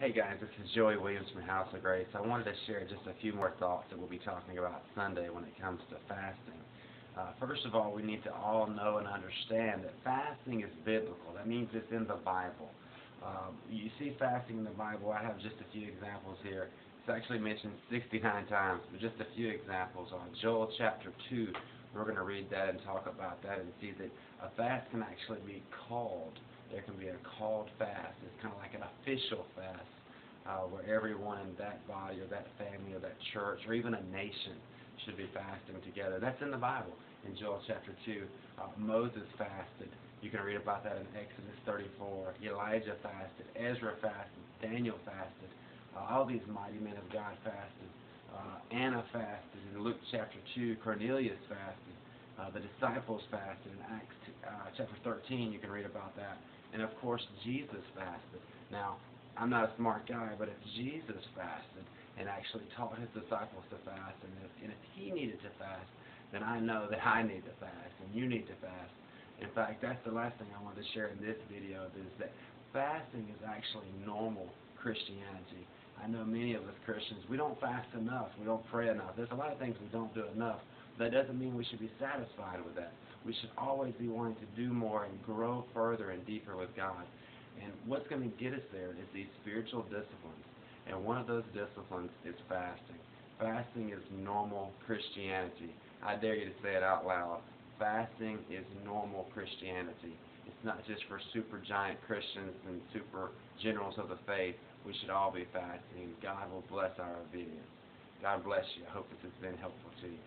Hey guys, this is Joey Williams from House of Grace. I wanted to share just a few more thoughts that we'll be talking about Sunday when it comes to fasting. Uh, first of all, we need to all know and understand that fasting is biblical. That means it's in the Bible. Um, you see fasting in the Bible. I have just a few examples here. It's actually mentioned 69 times, but just a few examples. On Joel chapter 2, we're going to read that and talk about that and see that a fast can actually be called there can be a called fast. It's kind of like an official fast uh, where everyone in that body or that family or that church or even a nation should be fasting together. That's in the Bible. In Joel chapter 2, uh, Moses fasted. You can read about that in Exodus 34. Elijah fasted. Ezra fasted. Daniel fasted. Uh, all these mighty men of God fasted. Uh, Anna fasted. In Luke chapter 2, Cornelius fasted. Uh, the disciples fasted in Acts uh, chapter 13. You can read about that. And of course, Jesus fasted. Now, I'm not a smart guy, but if Jesus fasted and actually taught his disciples to fast, and if, and if he needed to fast, then I know that I need to fast, and you need to fast. In fact, that's the last thing I wanted to share in this video is that fasting is actually normal Christianity. I know many of us Christians, we don't fast enough. We don't pray enough. There's a lot of things we don't do enough. That doesn't mean we should be satisfied with that we should always be wanting to do more and grow further and deeper with God. And what's going to get us there is these spiritual disciplines. And one of those disciplines is fasting. Fasting is normal Christianity. I dare you to say it out loud. Fasting is normal Christianity. It's not just for super giant Christians and super generals of the faith. We should all be fasting. God will bless our obedience. God bless you. I hope this has been helpful to you.